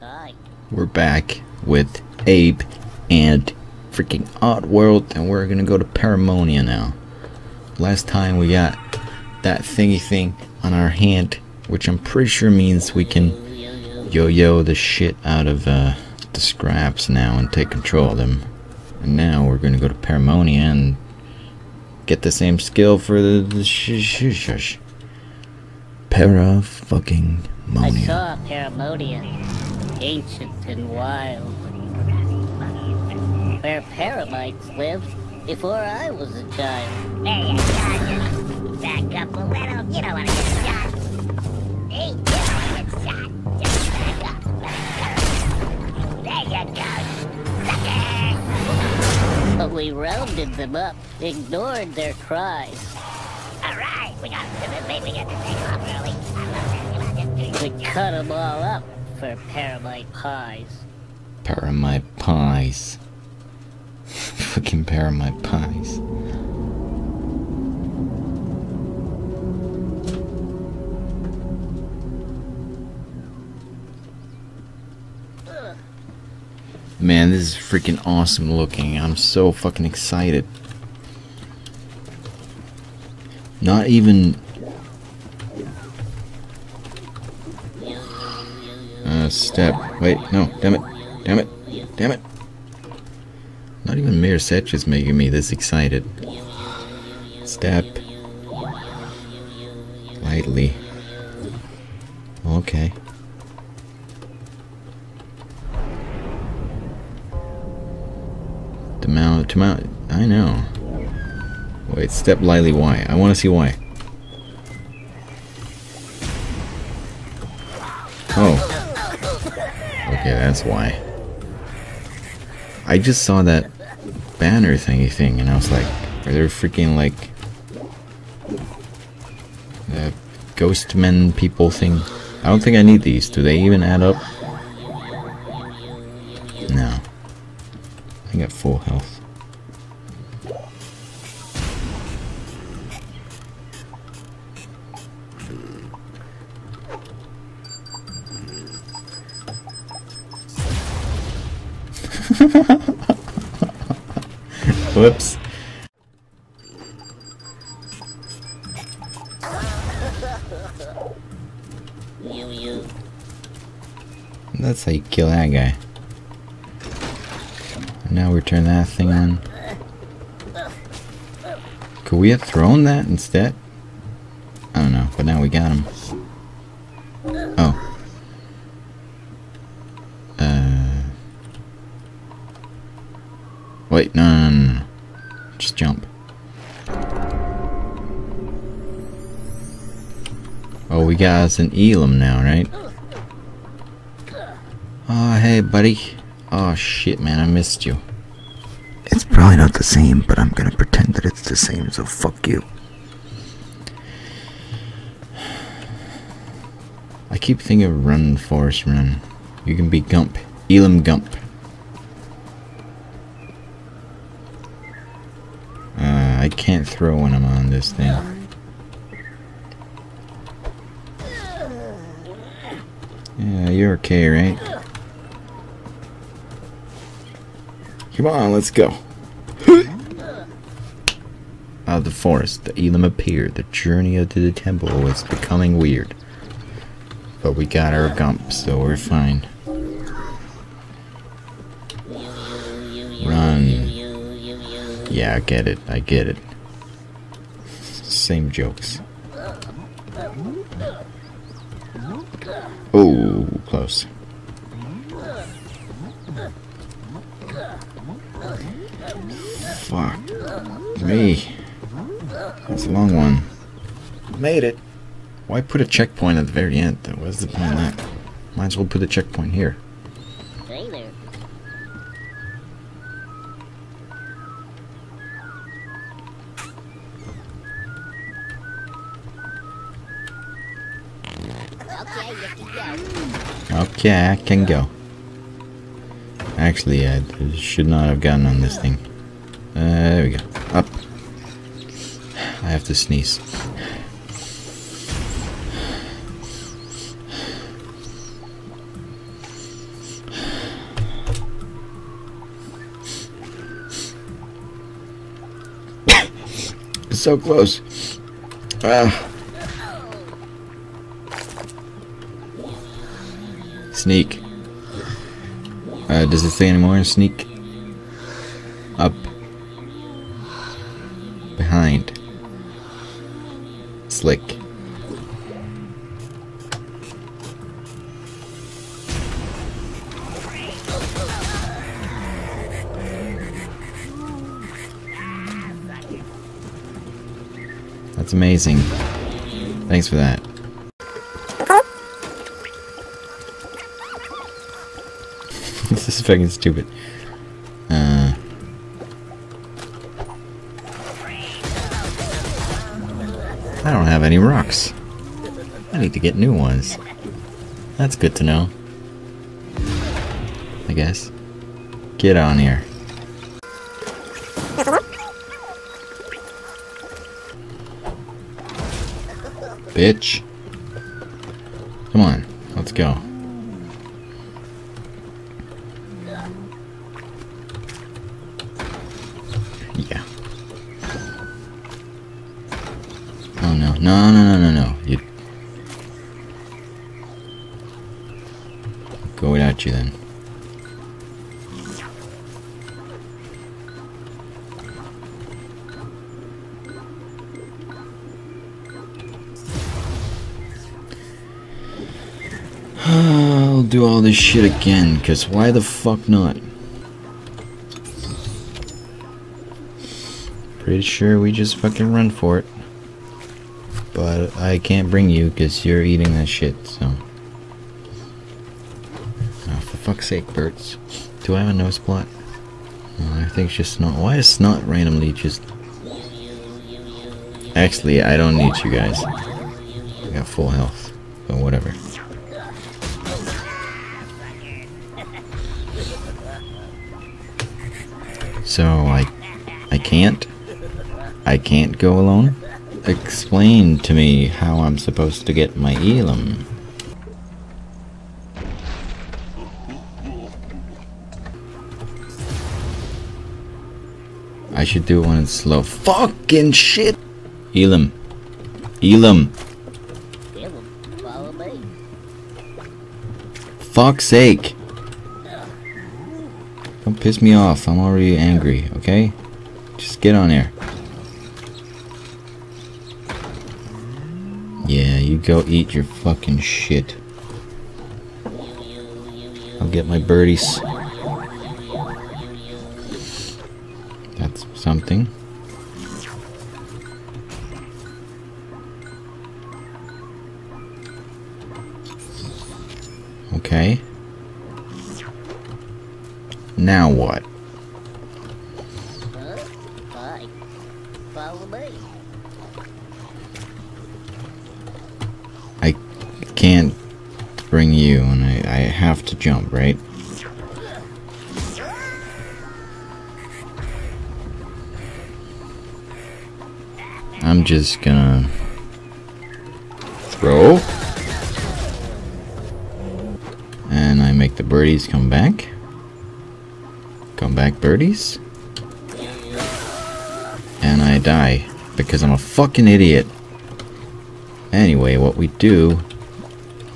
Hi. We're back with Abe and freaking Oddworld, and we're gonna go to Paramonia now. Last time we got that thingy thing on our hand, which I'm pretty sure means we can yo-yo the shit out of uh, the Scrabs now and take control of them. And now we're gonna go to Paramonia and get the same skill for the, the sh sh sh Para fucking Monia. I saw Paramonia, ancient and wild. Where paramites lived before I was a child. There you go. Just back up a little. You don't want to get shot. Hey, you don't want to get shot. Just back up. Back up. There you go. But we rounded them up, ignored their cries. All right. We got maybe we got to take off early. I love that. Come on, just do We cut them all up for paramite pies. Paramite pies. Fucking paramite pies. Man, this is freaking awesome looking. I'm so fucking excited. Not even. Step. Wait, no, damn it. Damn it. Damn it. Not even Mayor Setch is making me this excited. Step. Lightly. Okay. To mount, to mount, I know. Wait, step lightly, why? I want to see why. That's why. I just saw that banner thingy thing, and I was like, are there freaking like the ghost men people thing? I don't think I need these. Do they even add up? No. I got full health. That's how you kill that guy. Now we turn that thing on. Could we have thrown that instead? I don't know, but now we got him. Oh. Uh. Wait, no, no, no. Just jump. Oh, we got us an Elum now, right? Oh, hey, buddy. Oh, shit, man, I missed you. It's probably not the same, but I'm gonna pretend that it's the same, so fuck you. I keep thinking of Run, Forrest, Run. You can be Gump. Elum Gump. Uh, I can't throw when I'm on this thing. Yeah, you're okay, right? Come on, let's go. Out of the forest, the Elum appeared. The journey to the temple was becoming weird. But we got our gump, so we're fine. Run. Yeah, I get it. I get it. Same jokes. Oh, close. Fuck. Me. That's a long one. Made it. Why put a checkpoint at the very end, though? What's the point of that? Might as well put a checkpoint here. Hey there. Okay, you can go. Okay, I can go. Actually, I should not have gotten on this thing there we go. Up. I have to sneeze. it's so close. Ah. Sneak. Uh, does it say anymore? Sneak. That's amazing. Thanks for that. this is fucking stupid. Uh, I don't have any rocks. I need to get new ones. That's good to know. I guess. Get on here. Bitch. Come on, let's go. Yeah. Oh no, no, no, no, no, no. You go without you then. I'll do all this shit again, cause why the fuck not? Pretty sure we just fucking run for it. But I can't bring you because you're eating that shit, so. Oh, for fuck's sake, Birds. Do I have a nose plot? No, I think it's just snot. Why is snot randomly just. Actually, I don't need you guys. I got full health. But whatever. So I I can't I can't go alone? Explain to me how I'm supposed to get my Elum. I should do one in slow. Fucking shit! Elum. Elum. Fuck's sake. Don't piss me off. I'm already angry, okay? Just get on there. Yeah, you go eat your fucking shit. I'll get my birdies. That's something. Okay. Now what? I can't bring you, and I, I have to jump, right? I'm just gonna throw. And I make the birdies come back. Come back, birdies. And I die because I'm a fucking idiot. Anyway, what we do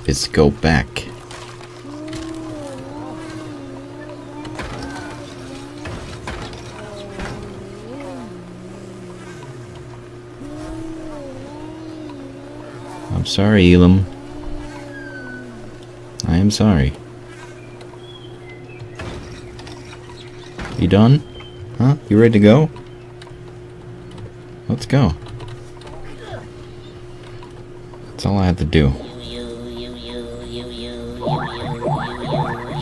is go back. I'm sorry, Elum. I am sorry. You done? Huh? You ready to go? Let's go. That's all I have to do.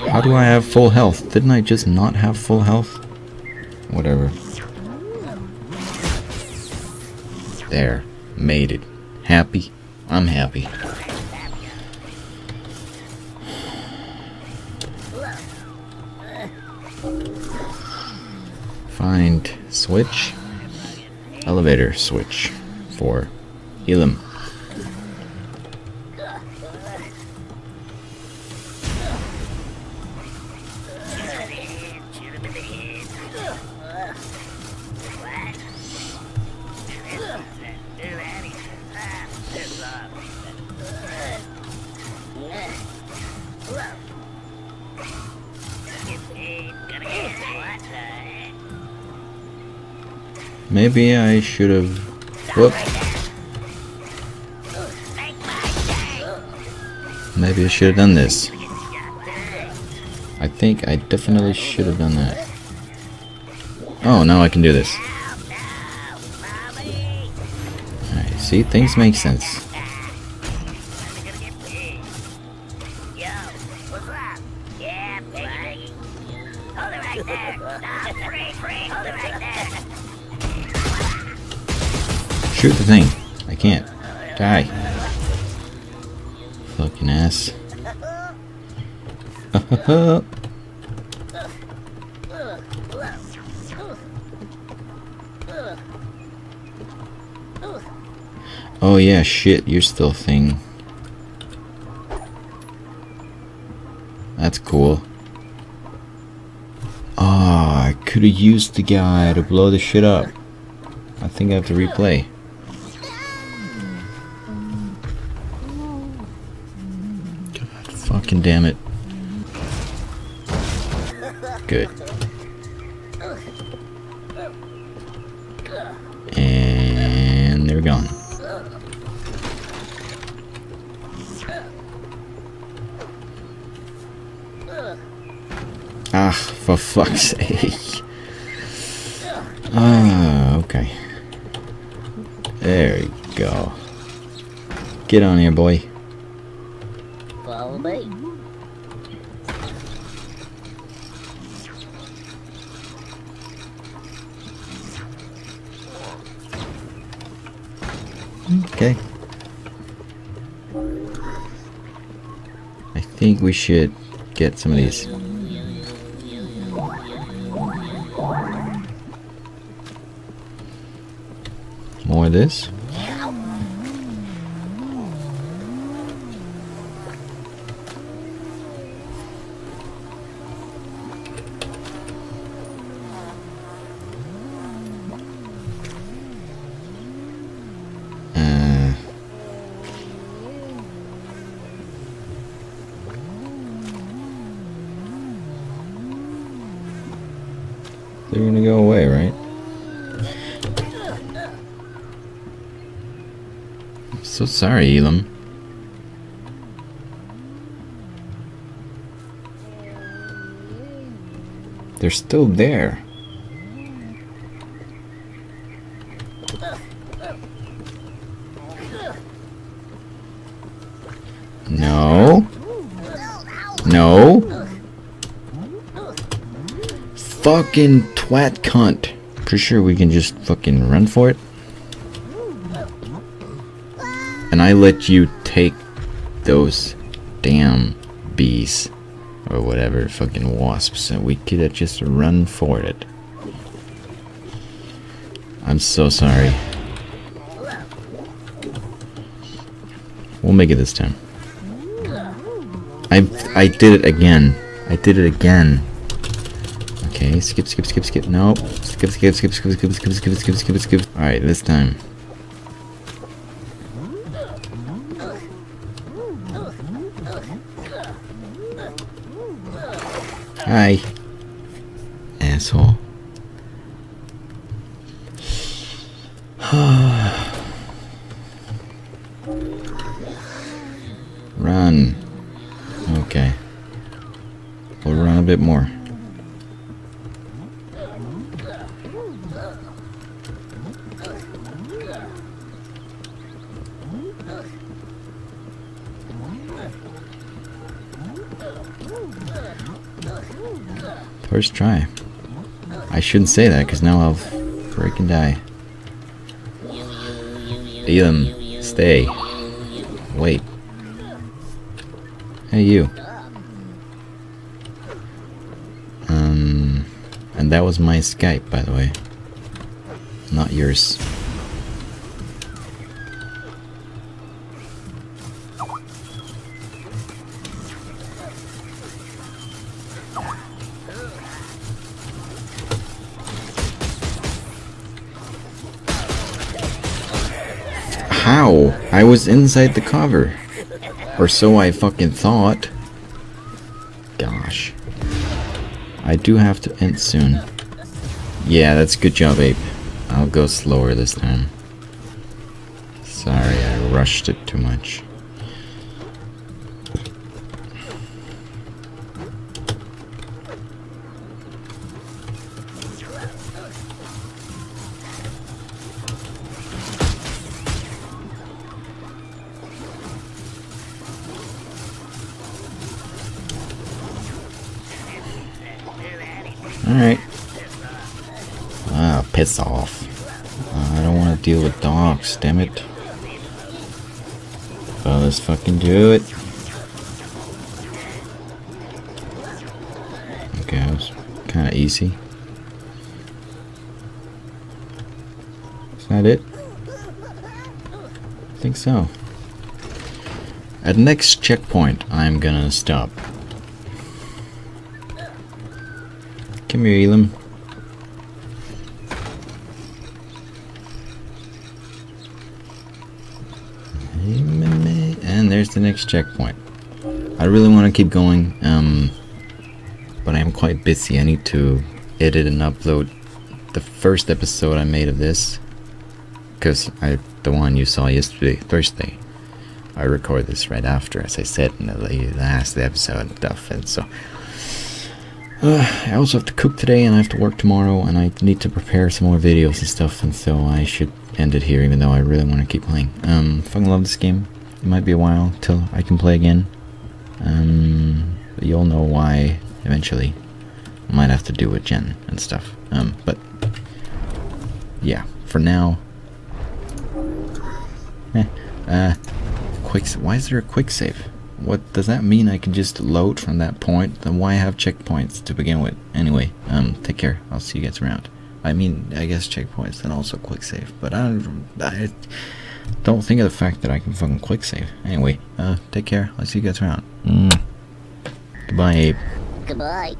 How do I have full health? Didn't I just not have full health? Whatever. There. Made it. Happy? I'm happy. Find switch. Elevator switch for Elum. Maybe I should have. Whoop. Maybe I should have done this. I think I definitely should have done that. Oh, now I can do this. Alright, see, things make sense. oh yeah, shit, you're still a thing. That's cool. Ah, I could have used the guy to blow the shit up. I think I have to replay. Damn it. Good. And they're gone. Ah, for fuck's sake. Ah, okay. There you go. Get on here, boy. Follow me. Okay. I think we should get some of these. More of this. So sorry, Elum. They're still there. No. No. Fucking twat cunt. Pretty sure we can just fucking run for it. And I let you take those damn bees. Or whatever, fucking wasps. And we could have just run for it. I'm so sorry. We'll make it this time. I I did it again. I did it again. Okay, skip, skip, skip, skip. Nope. Skip, skip, skip, skip, skip, skip, skip, skip, skip, skip. All right, this time. Hi. Asshole. Run. Okay. We'll run a bit more. First try. I shouldn't say that because now I'll break and die. Elum, stay. Wait. Hey, you. Um, and that was my Skype, by the way. Not yours. I was inside the cover. Or so I fucking thought. gosh. I do have to end soon. Yeah, that's a good job, Abe. I'll go slower this time. Sorry, I rushed it too much. Deal with dogs, damn it. Oh, let's fucking do it. Okay, that was kind of easy. Is that it? I think so. At next checkpoint, I'm gonna stop. Come here, Elum. And there's the next checkpoint. I really want to keep going, um, but I'm quite busy. I need to edit and upload the first episode I made of this, because I the one you saw yesterday, Thursday. I record this right after, as I said in the last episode and stuff, and so. Uh, I also have to cook today and I have to work tomorrow and I need to prepare some more videos and stuff and so I should end it here even though I really want to keep playing. Um, fucking love this game. It might be a while till I can play again. Um, but you'll know why eventually. I might have to do with Jen and stuff. Um, but yeah, for now. Eh, uh, quick. Why is there a quick save? What does that mean? I can just load from that point? Then why have checkpoints to begin with? Anyway, um, take care. I'll see you guys around. I mean, I guess checkpoints and also quick save, but I don't, I don't think of the fact that I can fucking quick save. Anyway, uh, take care. I'll see you guys around. Mm. Goodbye, Abe. Goodbye.